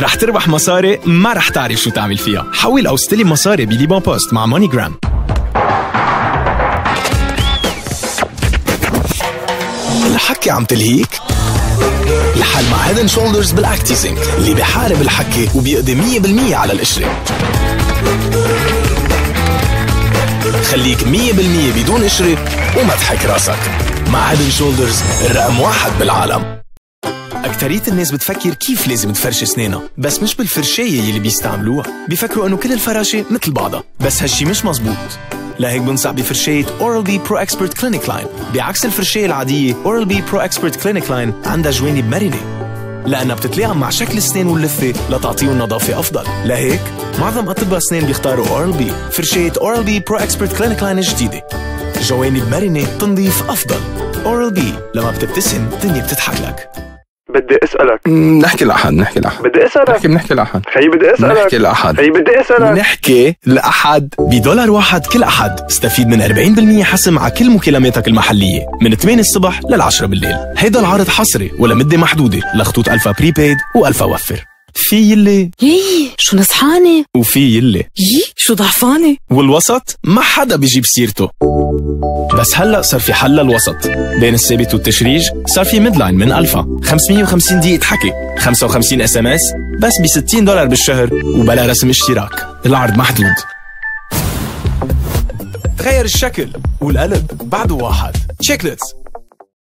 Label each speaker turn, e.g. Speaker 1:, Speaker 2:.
Speaker 1: رح تربح مصاري ما رح تعرف شو تعمل فيها. حول أو استلم مصاري ب LibanPost مع MoneyGram.
Speaker 2: الحكة عم تلهيك؟ الحل مع Head & Shoulders بالاكتي اللي بحارب الحكة وبيقضي 100% على القشرة. خليك 100% بدون قشرة وما تحك راسك. مع Head & Shoulders الرقم واحد بالعالم. أكترية الناس بتفكر كيف لازم تفرش اسنانها بس مش بالفرشاية يلي بيستعملوها. بيفكروا إنه كل الفراشة مثل بعضها. بس هالشي مش مزبوط. لهيك بنصح بفرشاية Oral-B Pro-Expert Clinic Line بعكس الفرشاية العادية Oral-B Pro-Expert Clinic Line عندها جوانب مرنة. لأنها بتتلاعب مع شكل السنان واللثة لتعطيهم نظافة أفضل. لهيك معظم أطباء أسنان بيختاروا Oral-B فرشاية Oral-B Pro-Expert Clinic Line الجديدة جوانب مرنة تنظيف أفضل. Oral-B لما بتبتسم الدنيا بتضحك لك
Speaker 3: بدي أسألك.
Speaker 4: نحكي الأحد نحكي الأحد
Speaker 3: بدي أسألك.
Speaker 4: نحكي بنحكي الأحد
Speaker 3: خيي بدي أسألك.
Speaker 4: نحكي الأحد
Speaker 3: خيي بدي أسألك.
Speaker 1: نحكي الأحد بدولار واحد كل أحد. استفيد من 40% حسم على كل مكالماتك المحلية. من 8 الصبح لل 10 بالليل. هيدا العرض حصري ولمدة محدودة. لخطوط Alfa prepaid و Alfa وفر. في يلي.
Speaker 5: يي شو نصحانة
Speaker 1: وفي يلي.
Speaker 5: يي شو ضعفانة
Speaker 1: والوسط ما حدا بيجيب سيرته. بس هلا صار في حل للوسط. بين الثابت والتشريج صار في Midline من Alfa. 550 دقيقة حكي. 55 SMS بس ب 60 دولار بالشهر وبلا رسم اشتراك. العرض محدود. تغير الشكل والقلب بعده واحد. Chiclets